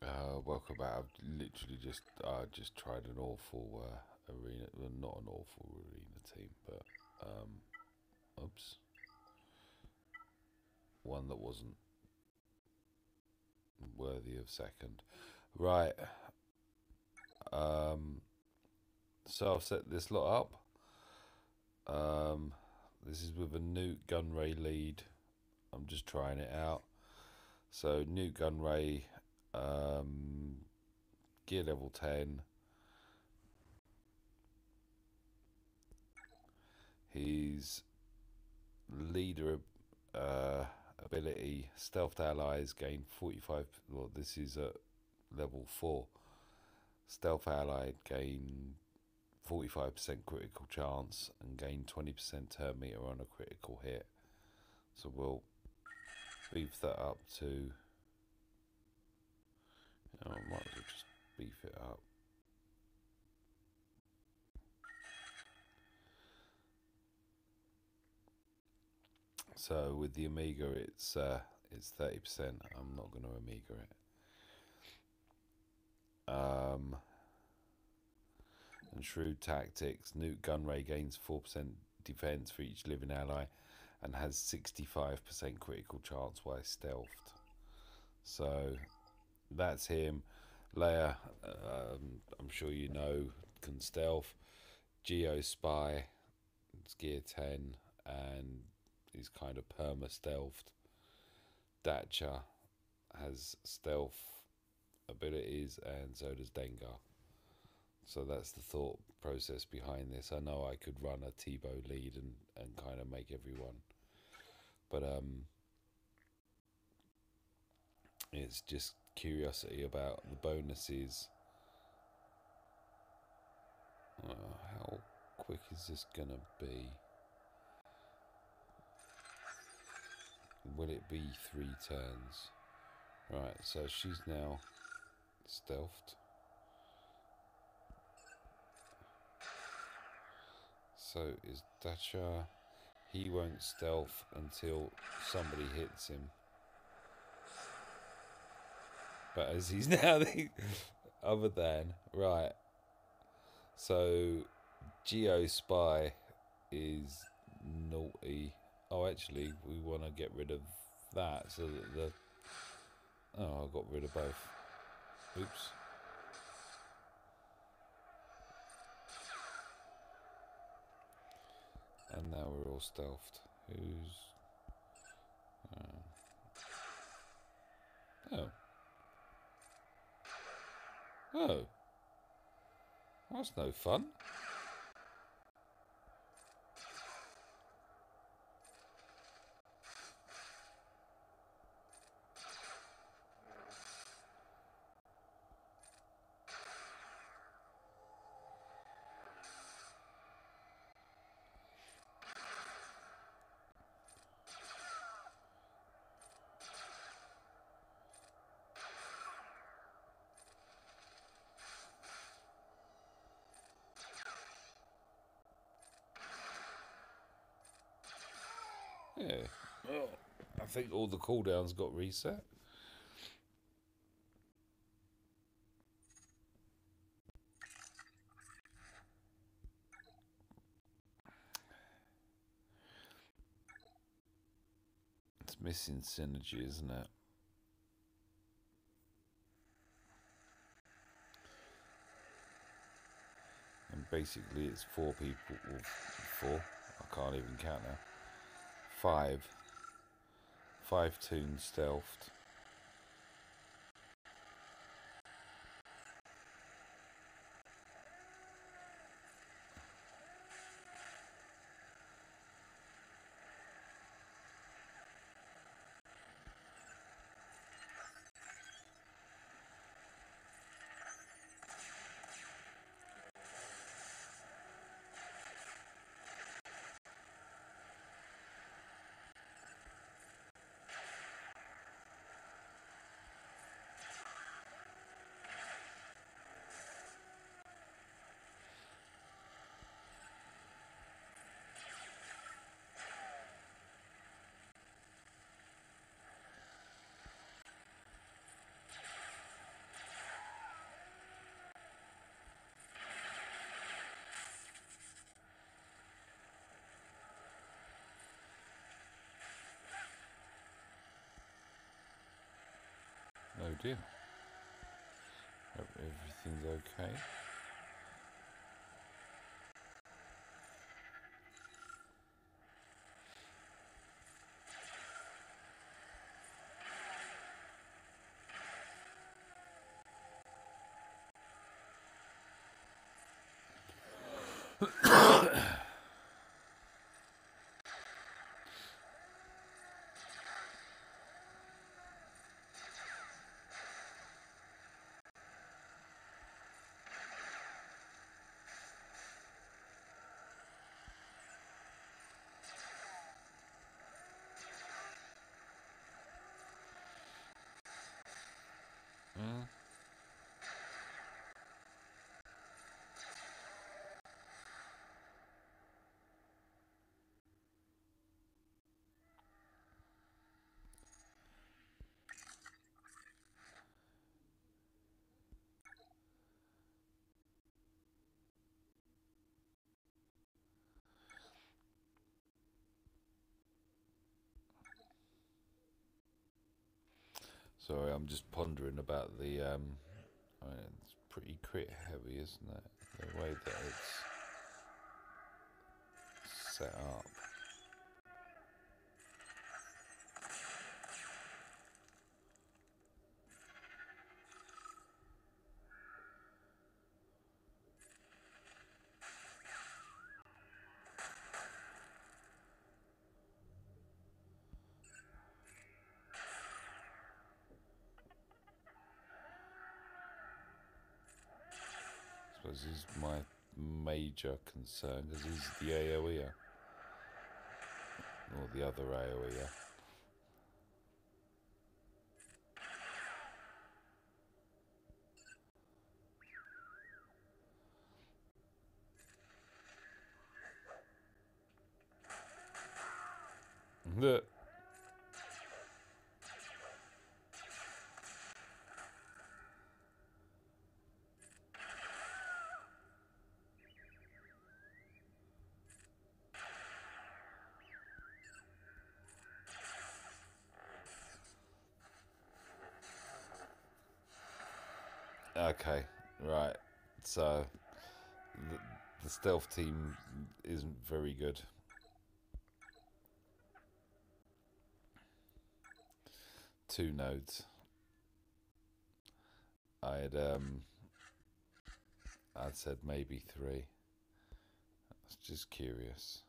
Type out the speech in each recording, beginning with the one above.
Uh, welcome back. I've literally just I just tried an awful uh, arena, well, not an awful arena team, but um, oops, one that wasn't worthy of second. Right. Um, so I've set this lot up. Um, this is with a Nute Gunray lead. I'm just trying it out. So Nute Gunray, um, gear level 10. He's leader uh, ability, stealth allies gain 45. Well, this is at level 4. Stealth allied gain 45% critical chance and gain 20% turn meter on a critical hit. So we'll beef that up to. Oh, I might as well just beef it up. So with the Omega, it's uh, it's thirty percent. I'm not going to Omega it. Um, and shrewd tactics. Nute Gunray gains four percent defense for each living ally, and has sixty-five percent critical chance while stealthed. So that's him. Leia, um, I'm sure you know, can stealth. Geo Spy, it's gear ten, and he's kind of perma stealthed. Dathcha has stealth abilities, and so does Dengar. So that's the thought process behind this. I know I could run a Teebo lead and, and kind of make everyone, but um, it's just curiosity about the bonuses. Uh, how quick is this gonna be? Will it be three turns? Right, so she's now stealthed. So is Dathcha. He won't stealth until somebody hits him. But as he's now the other than right. So Geo Spy is naughty. Oh, actually, we want to get rid of that so that the. Oh, I got rid of both. Oops. And now we're all stealthed. Who's. Uh, oh. Oh. That's no fun. Yeah. I think all the cooldowns got reset. It's missing synergy, isn't it? And basically, it's four people. Four. I can't even count now. Five. Five toon stealthed. Dear. Hope everything's okay. Sorry, I'm just pondering about the. Um, I mean, it's pretty crit heavy, isn't it? The way that it's set up. Suppose is my major concern because he's the AoE or the other AoE. The Okay, right. So the, the stealth team isn't very good. Two nodes. I had um I'd said maybe three. I was just curious.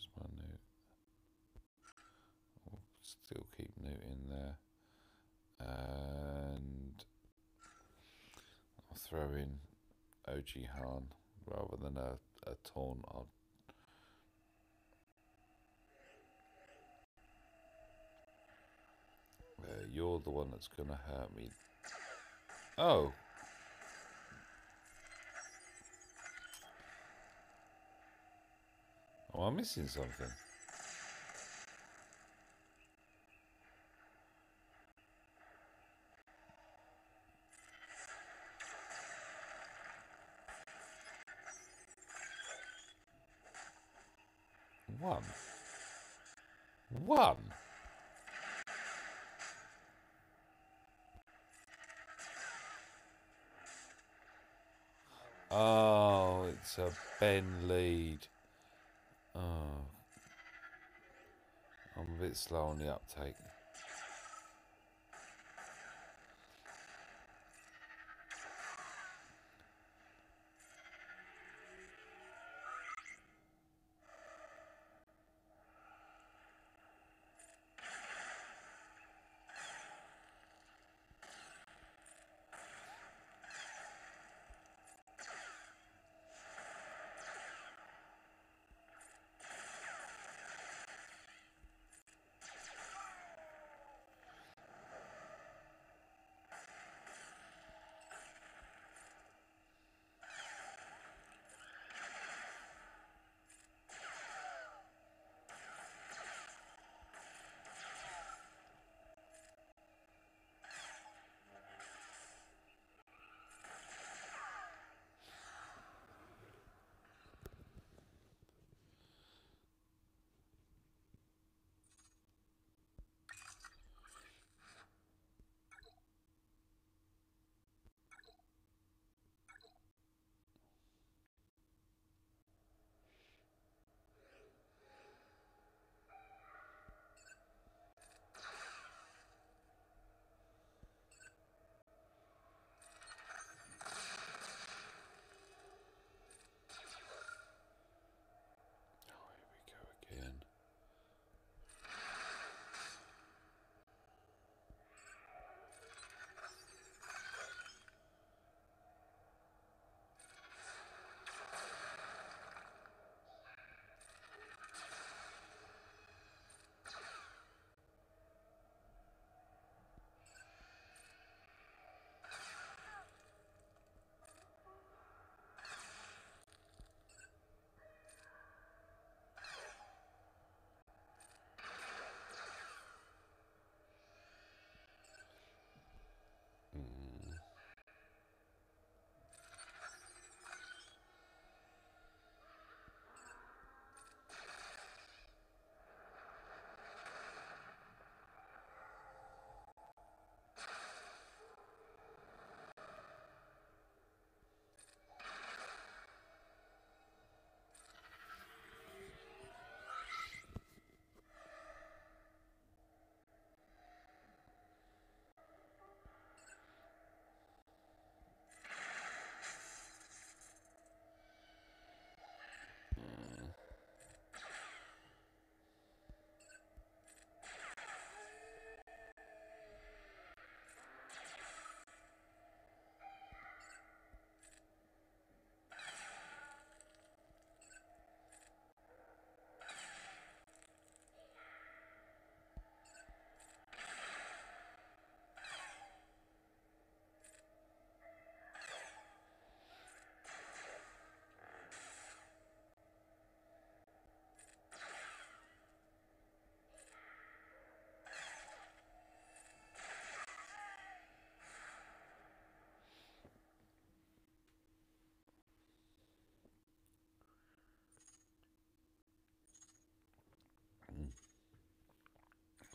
Where's my Nute? I'll still keep Nute in there. And I'll throw in OG Han rather than a, a. I'll uh, you're the one that's gonna hurt me. Oh, Oh, I'm missing something. One. One. Oh, it's a Ben lead. Oh. I'm a bit slow on the uptake.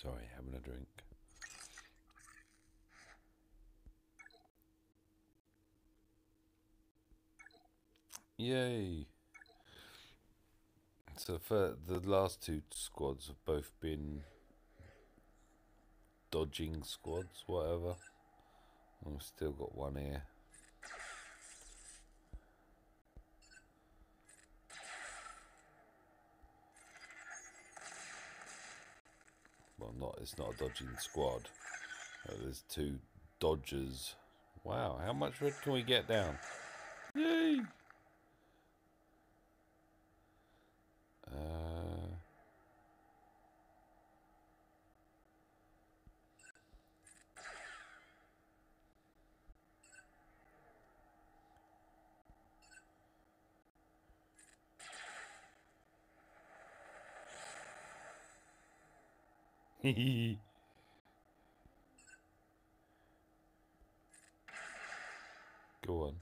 Sorry, having a drink. Yay! So for the last two squads have both been dodging squads, whatever. I've still got one here. Not it's not a dodging squad. Uh, there's two dodgers. Wow, how much red can we get down? Yay! Go on.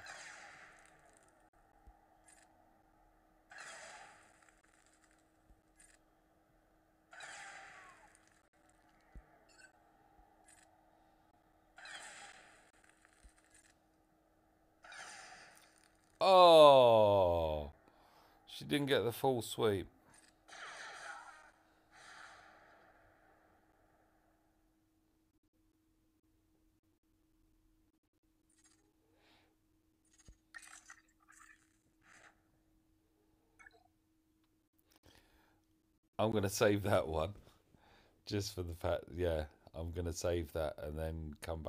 Oh, she didn't get the full sweep. I'm going to save that one just for the fact, yeah, I'm going to save that and then come back.